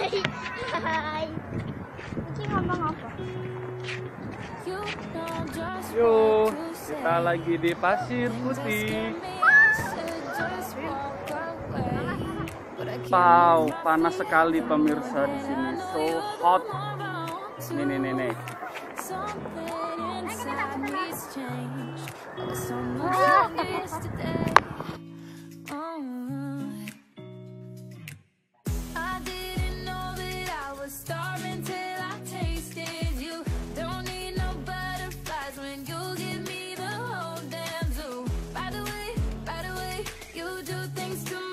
Hai. Kucing ngomong apa? Yuk, kita lagi di Pasir Putih. Wow, panas sekali pemirsa di sini. So hot. Nih, nih, nih, nih. do things to